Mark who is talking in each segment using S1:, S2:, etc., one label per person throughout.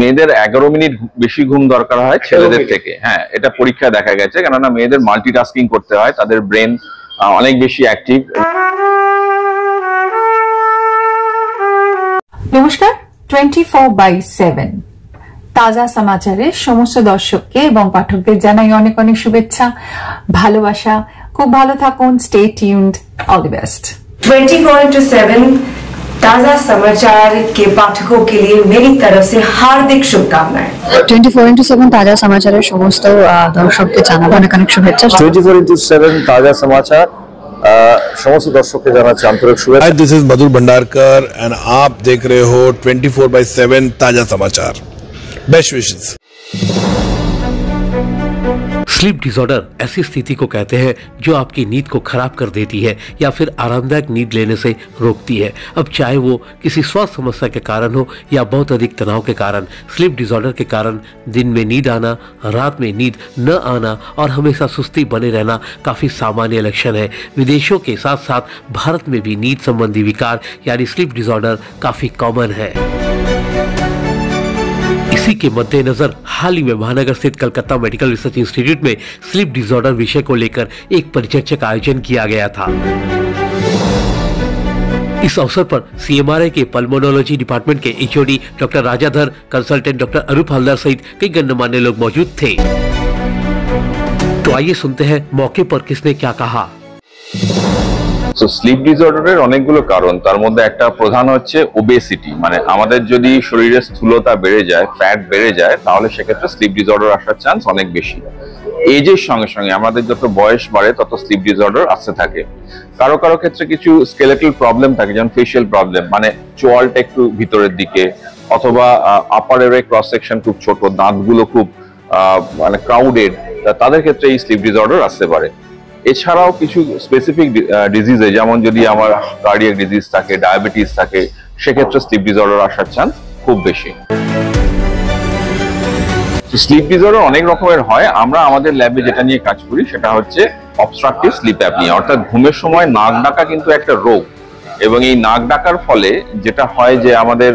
S1: মেয়েদের এগারো মিনিট বেশি ঘুম দরকার হয় ছেলেদের থেকে। হ্যাঁ এটা পরীক্ষা দেখা গেছে। কেননা মেয়েদের মাল্টিটাস্কিং করতে হয় তাদের ব্রেন অনেক বেশি অ্যাক্টিভ
S2: নমস্কার টোয়েন্টি ফোর বাই সেভেন তাজা সমাচারের সমস্ত দর্শককে এবং পাঠকদের জানাই অনেক অনেক শুভেচ্ছা ভালোবাসা। খুব ভালো থাকুন stay tuned all the best
S3: twenty four into seven ताजा समाचार के पाठकों के लिए मेरी तरफ से हार्दिक शुभकामनाएं
S4: টোয়েন্টি ফোর ইন্টু সেভেন তাজা সমাচারের সমস্ত আহ, দর্শকদের জানাবো অনেক অনেক শুভেচ্ছা
S5: টোয়েন্টি ফোর ইন্টু সেভেন তাজা সমাচার আহ, সমস্ত দর্শককে জানাচ্ছি আন্তরিক শুভেচ্ছা
S6: hi this is Madhur Bhandarkar and आप देख रहे हो 24 बाय 7 ताजा समाचार बेस्ट विशेष
S7: स्लीप डिसऑर्डर ऐसी स्थिति को कहते हैं जो आपकी नींद को खराब कर देती है या फिर आरामदायक नींद लेने से रोकती है। अब चाहे वो किसी स्वास्थ्य समस्या के कारण हो या बहुत अधिक तनाव के कारण स्लीप डिसऑर्डर के कारण दिन में नींद आना, रात में नींद न आना और हमेशा सुस्ती बने रहना काफ़ी सामान्य लक्षण है। विदेशों के साथ साथ भारत में भी नींद संबंधी विकार यानी स्लीप डिसऑर्डर काफ़ी कॉमन है। इसी के मद्देनजर हाल ही में महानगर स्थित कलकत्ता मेडिकल रिसर्च इंस्टीट्यूट में स्लीप डिसऑर्डर विषय को लेकर एक परिचर्चा का आयोजन किया गया था। इस अवसर पर सीएमआरआई के पल्मोनोलॉजी डिपार्टमेंट के HOD doctor Rajadhar, consultant doctor Arup Haldar सहित कई गणमान्य लोग मौजूद थे। तो आइए सुनते हैं मौके पर किसने क्या कहा।
S1: তো স্লিপ ডিসঅর্ডারের অনেকগুলো কারণ। তার মধ্যে একটা প্রধান হচ্ছে ওবেসিটি মানে আমাদের যদি শরীরে স্থূলতা বেড়ে যায় ফ্যাট বেড়ে যায়, তাহলে সেক্ষেত্রে স্লিপ ডিসঅর্ডার আসার চান্স অনেক বেশি। এজের সঙ্গে সঙ্গে আমাদের যত বয়স বাড়ে, তত স্লিপ ডিসঅর্ডার আসতে থাকে। কারও কারও ক্ষেত্রে কিছু স্কেলেটাল প্রবলেম থাকে, যেমন ফেসিয়াল প্রবলেম মানে চোয়ালটা একটু ভিতরের দিকে, অথবা আপারের ক্রস সেকশন খুব ছোট, দাঁতগুলো খুব মানে ক্রাউডেড তাদের ক্ষেত্রে এই স্লিপ ডিসঅর্ডার আসতে পারে। এছাড়াও কিছু স্পেসিফিক ডিজিজে যেমন যদি আমার কার্ডিয়াক ডিজিজ থাকে ডায়াবেটিস থাকে, সেক্ষেত্রে স্লিপ ডিসঅর্ডার আসার চান্স খুব বেশি। স্লিপ ডিসঅর্ডার অনেক রকমের হয়। আমরা আমাদের ল্যাবে যেটা নিয়ে কাজ করি, সেটা হচ্ছে অবস্ট্রাকটিভ স্লিপ অ্যাপনিয়া অর্থাৎ ঘুমের সময় নাক ডাকা কিন্তু একটা রোগ। এবং এই নাক ডাকার ফলে যেটা হয় যে আমাদের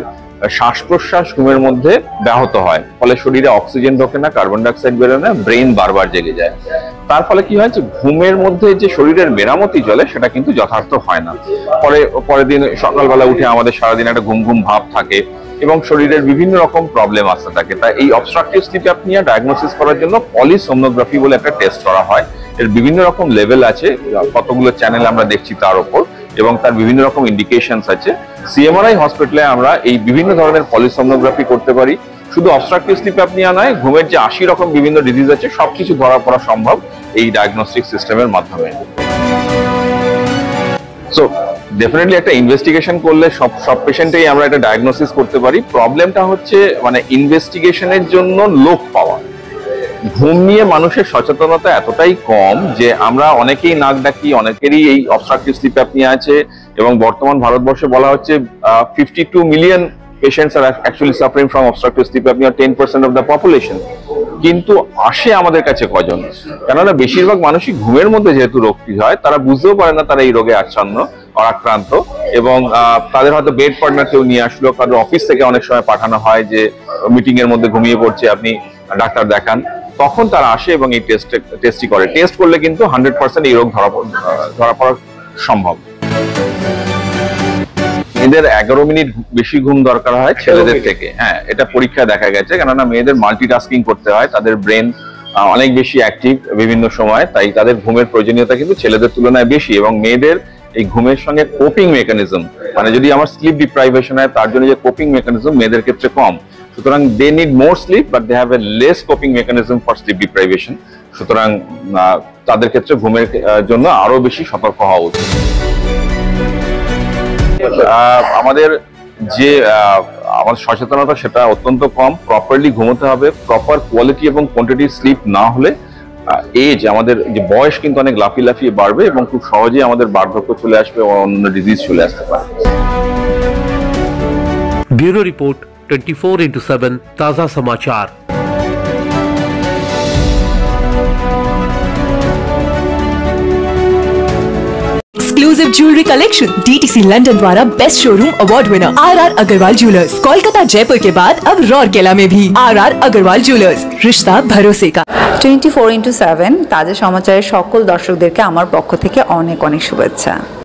S1: শ্বাস প্রশ্বাস ঘুমের মধ্যে ব্যাহত হয়। ফলে শরীরে অক্সিজেন ঢোকে না, কার্বন ডাইঅক্সাইড বেরোয় না ব্রেন বারবার জেগে যায়। তার ফলে কি হয় যে, ঘুমের মধ্যে যে শরীরের মেরামতি চলে, সেটা কিন্তু যথার্থ হয় না। পরে, পরের দিন সকালবেলা উঠে আমাদের সারাদিন একটা ঘুম ঘুম ভাব থাকে এবং শরীরের বিভিন্ন রকম প্রবলেম আসতে থাকে। তাই এই অবস্ট্রাকটিভ স্লিপ অ্যাপনিয়া ডায়াগনোসিস করার জন্য পলিসোমনোগ্রাফি বলে একটা টেস্ট করা হয়। এর বিভিন্ন রকম লেভেল আছে, কতগুলো চ্যানেল আমরা দেখছি তার উপর। এবং তার বিভিন্ন রকম ইন্ডিকেশনস আছে। সিএমআরআই হসপিটালে আমরা এই বিভিন্ন ধরনের পলিসোমনোগ্রাফি করতে পারি। শুধু অবস্ট্রাকটিভ স্লিপ অ্যাপনিয়া নয়, ঘুমের যে আশি রকম বিভিন্ন ডিজিজ আছে, সবকিছু ধরা পড়া সম্ভব এই ডায়াগনস্টিক সিস্টেমের মাধ্যমে। সো ডেফিনেটলি একটা ইনভেস্টিগেশন করলে সব সব পেশেন্টেই আমরা একটা ডায়াগনোসিস করতে পারি। প্রবলেমটা হচ্ছে মানে ইনভেস্টিগেশনের জন্য লোক পাওয়া। ঘুম নিয়ে মানুষের সচেতনতা এতটাই কম যে আমরা অনেকেই নাক ডাকি, অনেকেরই এই অবস্ট্রাকটিভ স্লিপ অ্যাপনিয়া আছে এবং বর্তমান ভারতবর্ষে বলা হচ্ছে fifty two million patients are actually suffering from obstructive sleep apnoea ten percent of the population কিন্তু আসে আমাদের কাছে কজন? কেননা বেশিরভাগ মানুষই ঘুমের মধ্যে যেহেতু রোগটি হয়, তারা বুঝতেও পারে না তারা এই রোগে আচ্ছন্ন আর আক্রান্ত এবং তাদের হয়তো বেড পার্টনার কেউ নিয়ে আসলো, কারণ অফিস থেকে অনেক সময় পাঠানো হয় যে মিটিং এর মধ্যে ঘুমিয়ে পড়ছে, আপনি ডাক্তার দেখান। তখন তারা আসে এবং এই টেস্ট টেস্টই করে। টেস্ট করলে কিন্তু হান্ড্রেড পার্সেন্ট এই রোগ ধরা ধরা পড়া সম্ভব। মেয়েদের এগারো মিনিট বেশি ঘুম দরকার হয় ছেলেদের থেকে। হ্যাঁ এটা পরীক্ষায় দেখা গেছে। কেননা মেয়েদের মাল্টিটাস্কিং করতে হয় তাদের ব্রেন অনেক বেশি অ্যাক্টিভ বিভিন্ন সময় তাই তাদের ঘুমের প্রয়োজনীয়তা কিন্তু ছেলেদের তুলনায় বেশি এবং মেয়েদের এই ঘুমের সঙ্গে কোপিং মেকানিজম মানে যদি আমার স্লিপ ডিপ্রাইভেশন হয় তার জন্য যে কোপিং মেকানিজম মেয়েদের ক্ষেত্রে কম। সুতরাং they need more sleep but they have a less coping mechanism for sleep deprivation সুতরাং তাদের ক্ষেত্রে ঘুমের জন্য আরও বেশি সতর্ক হওয়া উচিত। আমাদের যে আমাদের সচেতনতা সেটা অত্যন্ত কম। প্রপারলি ঘুমোতে হবে প্রপার কোয়ালিটি এবং কোয়ান্টিটি স্লিপ না হলে এজ আমাদের যে বয়স কিন্তু অনেক লাফি লাফিয়ে বাড়বে এবং খুব সহজেই আমাদের বার্ধক্য চলে আসবে অন্য ডিজিজ চলে আসতে পারে।
S7: Bureau report report 24 into seven ताज़ा समाचार
S8: exclusive jewellery collection DTC London द्वारा best showroom award winner R R Agarwal jewellers Kolkata Jaipur के बाद अब रौरकेला में भी आर आर अग्रवाल ज्वेलर्स रिश्ता भरोसे का
S9: টোয়েন্টি ফোর ইন্টু সেভেন তাজা সমাচারের সকল দর্শকদেরকে আমার পক্ষ থেকে অনেক অনেক শুভেচ্ছা